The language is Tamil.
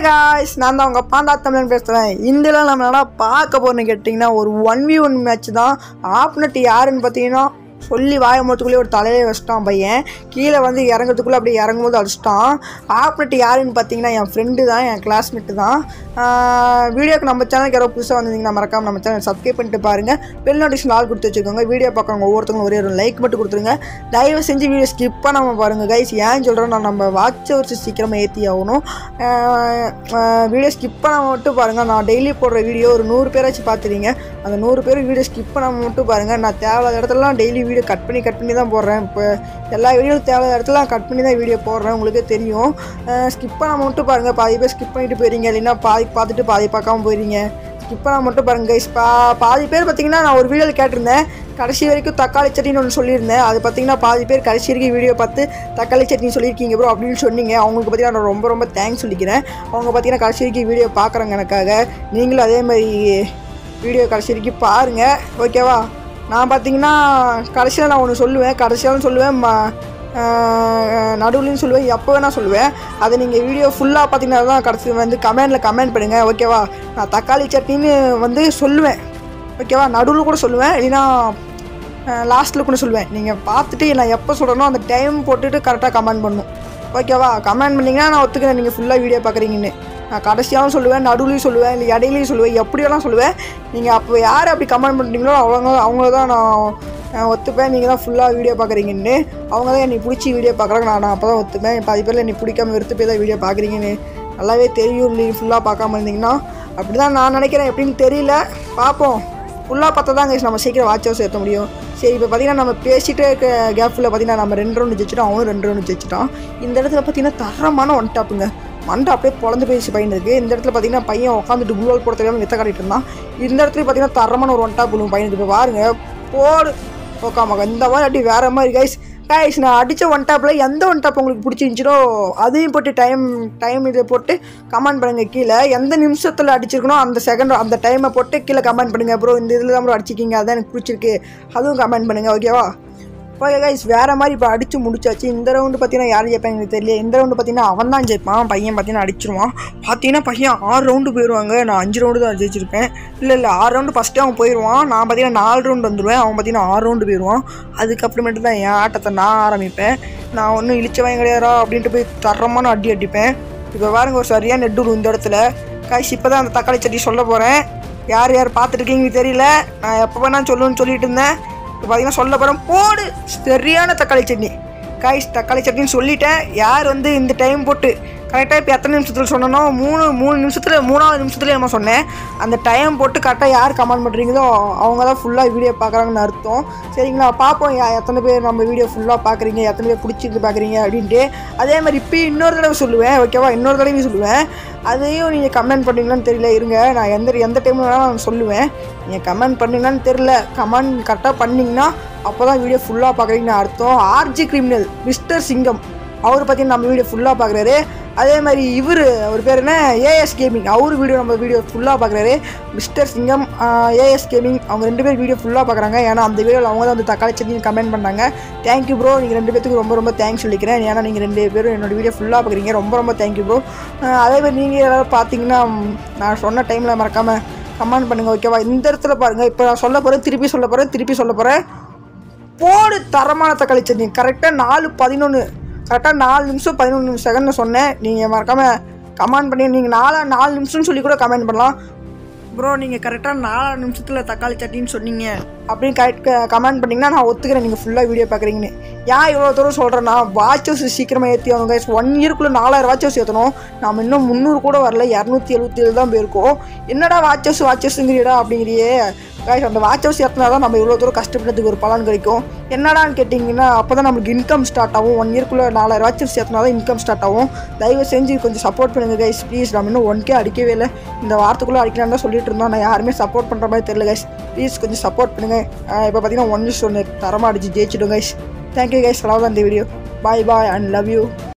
காய்ஸ் நான் தான் உங்கள் பாண்டா தமிழன் பேசுகிறேன் இந்தியில் நம்ம என்ன பார்க்க போகிறோன்னு கேட்டிங்கன்னா ஒரு ஒன் வி ஒன் மேட்ச் தான். ஆப்னட் யாருன்னு பார்த்தீங்கன்னா சொல்லி வாய மூத்துக்குள்ளேயே ஒரு தலையை வச்சிட்டான் பையன். கீழே வந்து இறங்குறதுக்குள்ளே அப்படியே இறங்கும்போது அடிச்சிட்டான். ஆப்னெட் யாருன்னு பார்த்தீங்கன்னா என் ஃப்ரெண்டு தான் என் கிளாஸ்மேட்டு தான். வீடியோக்கு நம்ம சேனலுக்கு யாரோ புதுசாக வந்திருந்தீங்கன்னா மறக்காமல் நம்ம சேனல் சப்ஸ்கிரைப் பண்ணிட்டு பாருங்கள் பெல் நோட்டிஃபிகேஷன் ஆள் கொடுத்து வச்சுக்கோங்க. வீடியோ பார்க்குறவங்க ஒவ்வொருத்தவங்களும் ஒரே ஒரு லைக் மட்டும் கொடுத்துருங்க. தயவு செஞ்சு வீடியோ ஸ்கிப் பண்ணாமல் பாருங்கள் கைஸ் ஏன் சொல்கிறோம் நான் நம்ம வாட்ச் வச்சு சீக்கிரமாக ஏற்றி ஆகணும். வீடியோ ஸ்கிப் பண்ணாமல் மட்டும் பாருங்கள் நான் டெய்லி போடுற வீடியோ ஒரு நூறு பேராச்சும் பார்த்துறீங்க அந்த நூறு பேர் வீடியோ ஸ்கிப் பண்ணாமல் மட்டும் பாருங்கள் நான் தேவையில்லாத இடத்துலலாம் டெய்லி வீடியோ கட் பண்ணி கட் பண்ணி தான் போடுறேன். இப்போ எல்லா வீடியோவும் தேவையில்லாத இடத்துல கட் பண்ணி தான் வீடியோ போடுறேன். உங்களுக்கே தெரியும். ஸ்கிப் பண்ணாமல் மட்டும் பாருங்கள் பாதி பேர் ஸ்கிப் பண்ணிட்டு போயிருங்க. இல்லைன்னா பாதி பார்த்துட்டு பாதி பார்க்காம போயிருங்க. ஸ்கிப் பண்ணால் மட்டும் பாருங்க கைஸ் பா பாதி பேர் பார்த்தீங்கன்னா நான் ஒரு வீடியோவில் கேட்டிருந்தேன். கடைசி வரைக்கும் தக்காளி சட்னின்னு ஒன்று சொல்லியிருந்தேன். அது பார்த்தீங்கன்னா பாதி பேர் கடைசி வரைக்கும் வீடியோ பார்த்து தக்காளி சட்னி சொல்லியிருக்கீங்க ப்ரோ அப்படின்னு சொன்னீங்க. அவங்களுக்கு பார்த்தீங்கன்னா நான் ரொம்ப ரொம்ப தேங்க்ஸ் சொல்லிக்கிறேன். அவங்க பார்த்தீங்கன்னா கடைசி வரைக்கும் வீடியோ பார்க்குறாங்க எனக்காக. நீங்களும் அதே மாதிரி வீடியோ கடைசி வரைக்கும் பாருங்கள் ஓகேவா நான் பார்த்தீங்கன்னா கடைசியில் நான் ஒன்று சொல்லுவேன். கடைசியாலும் சொல்லுவேன் நடுவுலையும் சொல்லுவேன் எப்போ வேணால் சொல்லுவேன். அதை நீங்கள் வீடியோ ஃபுல்லாக பார்த்தீங்கன்னா தான் கடைசி வந்து கமெண்டில் கமெண்ட் பண்ணுங்கள் ஓகேவா நான் தக்காளி சட்னின்னு வந்து சொல்லுவேன். ஓகேவா நடுவில் கூட சொல்லுவேன். இல்லைன்னா லாஸ்ட்டில் கூட சொல்லுவேன். நீங்கள் பார்த்துட்டு நான் எப்போ சொல்கிறனோ அந்த டைம் போட்டுட்டு கரெக்டாக கமெண்ட் பண்ணணும். ஓகேவா கமெண்ட் பண்ணிங்கன்னா நான் ஒத்துக்கிறேன். நீங்கள் ஃபுல்லாக வீடியோ பார்க்குறீங்கன்னு நான் கடைசியாகவும் சொல்லுவேன் நடுவுலையும் சொல்லுவேன் இல்லை இடையிலையும் சொல்லுவேன் எப்படியெல்லாம் சொல்லுவேன் நீங்கள் அப்போ யார் அப்படி கமெண்ட் பண்ணுறீங்களோ அவங்க அவங்கள தான் நான் ஒத்துப்பேன். நீங்கள் தான் ஃபுல்லாக வீடியோ பார்க்குறீங்கன்னு. அவங்க தான் என்னை பிடிச்சி வீடியோ பார்க்குறாங்க நான் நான் அப்போ தான் ஒத்துப்பேன் பாதி பேரில் என்னை பிடிக்காம வெறுத்து போய் தான் வீடியோ பார்க்குறீங்கன்னு. நல்லாவே தெரியும் நீங்கள் ஃபுல்லாக பார்க்காம இருந்தீங்கன்னா. அப்படி தான் நான் நினைக்கிறேன். எப்படின்னு தெரியல. பார்ப்போம். ஃபுல்லாக பார்த்தா தான் நம்ம சீக்கிரம் வாட்ச் ஹவுஸ் ஏற்ற முடியும். சரி இப்போ பார்த்தீங்கன்னா நம்ம பேசிகிட்டே இருக்க கேப்பில் பார்த்தீங்கன்னா நம்ம ரெண்டு ரவுண்டு ஜெயிச்சிட்டோம் அவனும் ரெண்டு ரவுண்டு ஜெயிச்சிட்டான். இந்த இடத்துல பார்த்தீங்கன்னா தரமான ஒன் டாப்புங்க மண்டை அப்படியே பொழந்து போயிடுச்சு பையன் இருக்குது இந்த இடத்துல பார்த்தீங்கன்னா பையன் உட்காந்துட்டு குளோல் போட தெரியாமல் வித்த காட்டிட்டு இருந்தான். இந்த இடத்துல பார்த்தீங்கன்னா தரமான ஒரு ஒன் டாப் விழுவும் பையனுக்கு இப்போ பாருங்க போடு. ஓக்காமாங்க இந்த மாதிரி அப்படி வேறு மாதிரி கைஸ் கைஸ் நான் அடித்த ஒன் டாப்பில் எந்த ஒன் டாப் உங்களுக்கு பிடிச்சிருந்துச்சோ அதையும் போட்டு டைம் டைம் இதை போட்டு கமெண்ட் பண்ணுங்கள் கீழே. எந்த நிமிஷத்தில் அடிச்சிருக்கணும் அந்த செகண்ட் அந்த டைமை போட்டு கீழே கமெண்ட் பண்ணுங்கள் ப்ரோ இந்த இதில் தான் அடிச்சிக்கிங்க அதான் எனக்கு பிடிச்சிருக்கு. அதுவும் கமெண்ட் பண்ணுங்கள் ஓகேவா ஓகே கைஸ் வேறு மாதிரி இப்போ அடித்து முடிச்சாச்சு. இந்த ரவுண்டு பார்த்தீங்கன்னா யார் ஜெயிப்பாங்க எனக்கு தெரியல. இந்த ரவுண்டு பார்த்தீங்கன்னா அவன் தான் ஜெயிப்பான். பையன் பார்த்தீங்கன்னா அடிச்சிருவான். பார்த்தீங்கன்னா பையன் ஆறு ரவுண்டு போயிடுவாங்க நான் அஞ்சு ரவுண்டு தான் ஜெயிச்சிருப்பேன். இல்லை இல்லை ஆறு ரவுண்டு ஃபஸ்ட்டு அவன் போயிடுவான் நான் பார்த்தீங்கன்னா நாலு ரவுண்டு வந்துடுவேன் அவன் பார்த்தீங்கன்னா ஆறு ரவுண்டு போயிடுவான் அதுக்கப்புறமேட்டு தான் என் ஆட்டத்தை நான் ஆரம்பிப்பேன். நான் ஒன்றும் இழிச்சவன் கிடையாதா அப்படின்ட்டு போய் தரமான அடி அடிப்பேன். இப்போ பாருங்க ஒரு சரியான நெட்டு இந்த இடத்துல. கைஸ் இப்போ தான் அந்த தக்காளி சட்டி சொல்ல போகிறேன் யார் யார் பார்த்துருக்கீங்கன்னு தெரியல. நான் எப்போ வேணாலும் சொல்லுன்னு சொல்லிட்டு இருந்தேன். இப்போ பார்த்தீங்கன்னா சொல்ல போகிறோம் போடு. சரியான தக்காளி சட்னி. காய்ஸ் தக்காளி சட்னின்னு சொல்லிட்டேன். யார் வந்து இந்த டைம் போட்டு கரெக்டாக இப்போ எத்தனை நிமிஷத்தில் சொன்னனோ? மூணு மூணு நிமிஷத்தில் மூணாவது நிமிஷத்துல நம்ம சொன்னேன். அந்த டைம் போட்டு கரெக்டாக யார் கமெண்ட் பண்ணுறீங்களோ அவங்க தான் ஃபுல்லாக வீடியோ பார்க்குறாங்கன்னு அர்த்தம். சரிங்களா? பார்ப்போம் யா எத்தனை பேர் நம்ம வீடியோ ஃபுல்லாக பார்க்குறீங்க எத்தனை பேர் பிடிச்சிருந்து பார்க்குறீங்க அப்படின்ட்டு. அதே மாதிரி இப்போ இன்னொரு தடவை சொல்லுவேன் ஓகேவா இன்னொரு தடவையும் சொல்லுவேன். அதையும் நீங்கள் கமெண்ட் பண்ணீங்களான்னு தெரியல இருங்க. நான் எந்த எந்த டைமில் வேணாலும் நான் சொல்லுவேன். நீங்கள் கமெண்ட் பண்ணீங்களான்னு தெரில கமெண்ட் கரெக்டாக பண்ணிங்கன்னா அப்போ தான் வீடியோ ஃபுல்லாக பார்க்குறீங்கன்னு அர்த்தம். ஆர்ஜி கிரிமினல் மிஸ்டர் சிங்கம். அவர் பார்த்தீங்கன்னா நம்ம வீடியோ ஃபுல்லாக பார்க்குறாரு அதே மாதிரி இவர் அவர் பேர் என்ன? ஏஎஸ் கேமிங் அவர் வீடியோ நம்ம வீடியோ ஃபுல்லாக பார்க்குறாரு மிஸ்டர் சிங்கம் ஏஎஸ் கேமிங் அவங்க ரெண்டு பேர் வீடியோ ஃபுல்லாக பார்க்குறாங்க ஏன்னா அந்த வீடியோவில் அவங்க தான் வந்து தக்காளி சட்னி கமெண்ட் பண்ணாங்க. தேங்க்யூ ப்ரோ நீங்கள் ரெண்டு பேத்துக்கு ரொம்ப ரொம்ப தேங்க்ஸ் சொல்லிக்கிறேன். ஏன்னா நீங்கள் ரெண்டு பேரும் என்னோட வீடியோ ஃபுல்லாக பார்க்குறீங்க ரொம்ப ரொம்ப தேங்க்யூ ப்ரோ அதே மாதிரி நீங்கள் யாராவது பார்த்தீங்கன்னா நான் சொன்ன டைமில் மறக்காமல் கமெண்ட் பண்ணுங்கள் ஓகேவா இந்த இடத்துல பாருங்கள் இப்போ நான் சொல்ல போகிறேன் திருப்பி சொல்ல போகிறேன் திருப்பி சொல்ல போகிறேன் போடு தரமான தக்காளி சட்னி. கரெக்டாக நாலு பதினொன்று கரெக்டாக நாலு நிமிஷம் பதினொன்று செகண்ட் சொன்னேன். நீங்கள் மறக்காமல் கமெண்ட் பண்ணி நீங்கள் நாலு நாலு நிமிஷம்னு சொல்லி கூட கமெண்ட் பண்ணலாம். ப்ரோ நீங்கள் கரெக்டாக நாலு நிமிஷத்தில் தக்காளி சட்னின்னு சொன்னீங்க. அப்படின்னு கரெக்ட் கமெண்ட் பண்ணிங்கன்னா நான் ஒத்துக்கிறேன். நீங்கள் ஃபுல்லாக வீடியோ பார்க்குறீங்கன்னு. ஏன் இவ்வளோ தூரம் சொல்கிறேன்னா வாட்ச் சீக்கிரமாக ஏற்றி அவங்க கைஸ் ஒன் இயர்க்குள்ளே நாலாயிரம் வாட்சஸ் ஏற்றணும் நம்ம இன்னும் முந்நூறு கூட வரல. இரநூத்தி எழுபத்தி ஏழு தான் போயிருக்கோம். என்னடா வாட்சஸ் ஹவுஸ் அப்படிங்கிறியே. கைஸ் அந்த வாட்ச் ஹவுஸ் ஏற்றினா தான் நம்ம இவ்வளோ தூரம் கஷ்டப்பட்டதுக்கு ஒரு பலன் கிடைக்கும். என்னடான்னு கேட்டிங்கன்னா அப்போ தான் நம்மளுக்கு இன்கம் ஸ்டார்ட் ஆகும். ஒன் இயர்க்குள்ளே நாலாயிரம் வாட்ச் ஹவுஸ் ஏற்றினா தான் இன்கம் ஸ்டார்ட் ஆகும். தயவு செஞ்சு கொஞ்சம் சப்போர்ட் பண்ணுங்கள் கைஸ் ப்ளீஸ் நம்ம இன்னும் ஒன் கே அடிக்கவே இல்லை. இந்த வாரத்துக்குள்ளே அடிக்கலான்னு தான் சொல்லிட்டு இருந்தோம். நான் யாருமே சப்போர்ட் பண்ணுற மாதிரி தெரியல கைஸ் ப்ளீஸ் கொஞ்சம் சப்போர்ட் பண்ணுங்கள் இப்போ பார்த்தீங்கன்னா ஒன் நியூஸ் ஒன்று தரமாக அடிச்சு ஜெயிச்சிடும் கைஸ் தேங்க்யூ கைஸ் அவ்வளோதான் இந்த video bye bye and love you